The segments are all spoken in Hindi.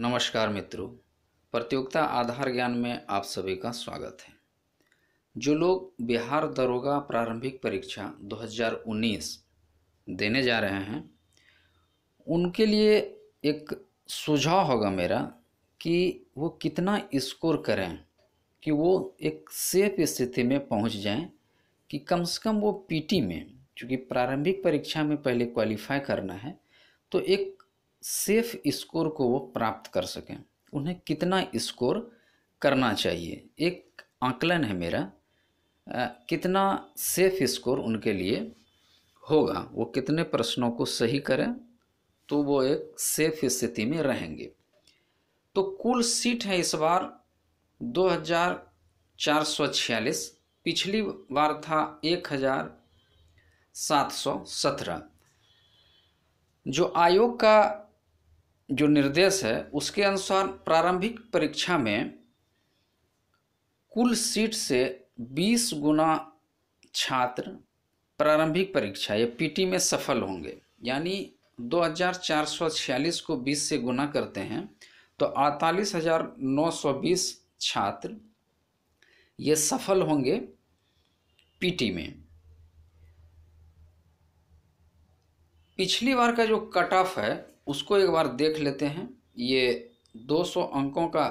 नमस्कार मित्रों, प्रतियोगिता आधार ज्ञान में आप सभी का स्वागत है। जो लोग बिहार दरोगा प्रारंभिक परीक्षा 2019 देने जा रहे हैं, उनके लिए एक सुझाव होगा मेरा कि वो कितना स्कोर करें कि वो एक सेफ़ स्थिति में पहुँच जाएँ कि कम से कम वो पीटी में, चूँकि प्रारंभिक परीक्षा में पहले क्वालिफाई करना है तो एक सेफ़ स्कोर को वो प्राप्त कर सकें। उन्हें कितना स्कोर करना चाहिए? एक आकलन है मेरा आ, कितना सेफ़ स्कोर उनके लिए होगा? वो कितने प्रश्नों को सही करें तो वो एक सेफ़ स्थिति में रहेंगे। तो कुल सीट है इस बार दो हज़ार चार सौ छियालीस। पिछली बार था एक हज़ार सात सौ सत्रह। जो आयोग का जो निर्देश है, उसके अनुसार प्रारंभिक परीक्षा में कुल सीट से 20 गुना छात्र प्रारंभिक परीक्षा या पीटी में सफल होंगे। यानी 2446 को 20 से गुना करते हैं तो अड़तालीस हज़ार नौ सौ बीस छात्र ये सफल होंगे पीटी में। पिछली बार का जो कट ऑफ़ है उसको एक बार देख लेते हैं। ये 200 अंकों का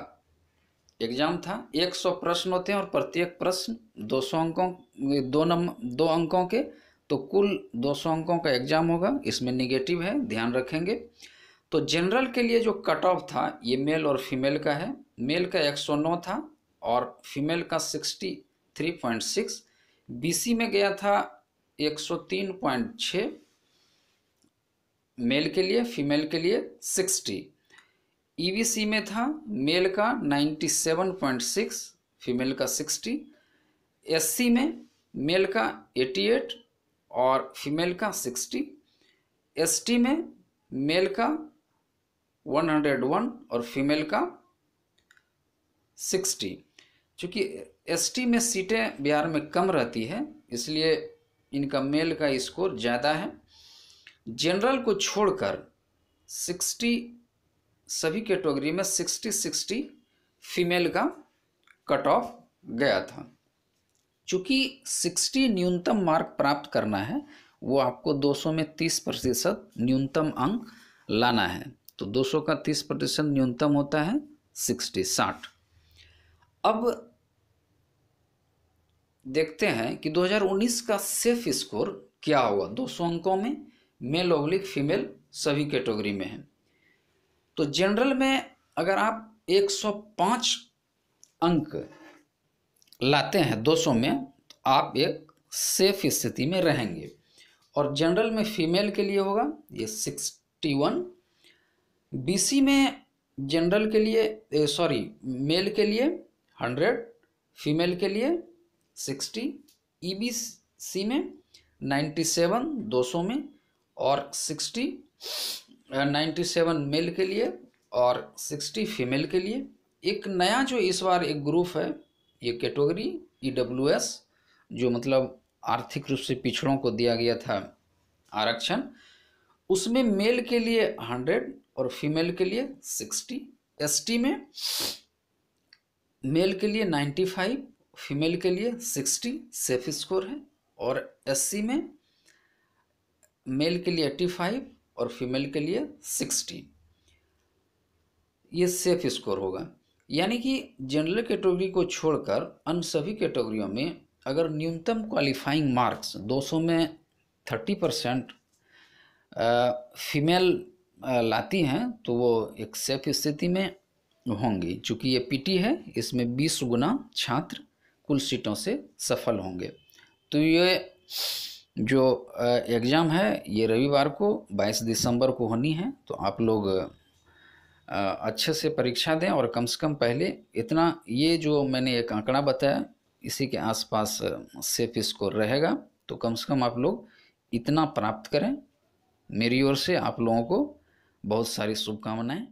एग्ज़ाम था। 100 प्रश्न होते हैं और प्रत्येक प्रश्न 200 अंकों दो नंबर दो अंकों के तो कुल 200 अंकों का एग्ज़ाम होगा। इसमें निगेटिव है, ध्यान रखेंगे। तो जनरल के लिए जो कट ऑफ़ था, ये मेल और फीमेल का है। मेल का 109 था और फीमेल का 63.6 बीसी में गया था 103.6 मेल के लिए, फीमेल के लिए 60 ईवीसी में था, मेल का 97.6 फीमेल का 60 एससी में मेल का 88 और फीमेल का 60 एसटी में मेल का 101 और फीमेल का 60 चूँकि एसटी में सीटें बिहार में कम रहती है, इसलिए इनका मेल का स्कोर ज़्यादा है। जनरल को छोड़कर 60 सभी कैटेगरी में 60 60 फीमेल का कट ऑफ़ गया था। चूँकि 60 न्यूनतम मार्क प्राप्त करना है, वो आपको 200 में 30 प्रतिशत न्यूनतम अंक लाना है। तो 200 का 30 प्रतिशत न्यूनतम होता है 60 साठ। अब देखते हैं कि 2019 का सेफ़ स्कोर क्या होगा 200 अंकों में मेल ओब्लिक फीमेल सभी कैटेगरी में है। तो जनरल में अगर आप 105 अंक लाते हैं 200 में तो आप एक सेफ़ स्थिति में रहेंगे। और जनरल में फीमेल के लिए होगा ये 61 बीसी में जनरल के लिए सॉरी, मेल के लिए 100 फीमेल के लिए 60 ईबीसी में 97 200 में और 60 97 मेल के लिए और 60 फीमेल के लिए। एक नया जो इस बार एक ग्रुप है, ये कैटेगरी ई डब्ल्यू एस जो मतलब आर्थिक रूप से पिछड़ों को दिया गया था आरक्षण, उसमें मेल के लिए 100 और फीमेल के लिए 60 एसटी में मेल के लिए 95 फीमेल के लिए 60 सेफ़ स्कोर है और एससी में मेल के लिए 85 और फीमेल के लिए 60 ये सेफ़ स्कोर होगा। यानी कि जनरल कैटेगरी को छोड़कर अन्य सभी कैटेगरियों में अगर न्यूनतम क्वालिफाइंग मार्क्स 200 में 30 परसेंट फीमेल लाती हैं तो वो एक सेफ़ स्थिति में होंगी। चूँकि ये पीटी है, इसमें 20 गुना छात्र कुल सीटों से सफल होंगे। तो ये जो एग्ज़ाम है, ये रविवार को 22 दिसंबर को होनी है तो आप लोग अच्छे से परीक्षा दें और कम से कम पहले इतना, ये जो मैंने एक आंकड़ा बताया, इसी के आसपास सेफ़ स्कोर रहेगा तो कम से कम आप लोग इतना प्राप्त करें। मेरी ओर से आप लोगों को बहुत सारी शुभकामनाएँ।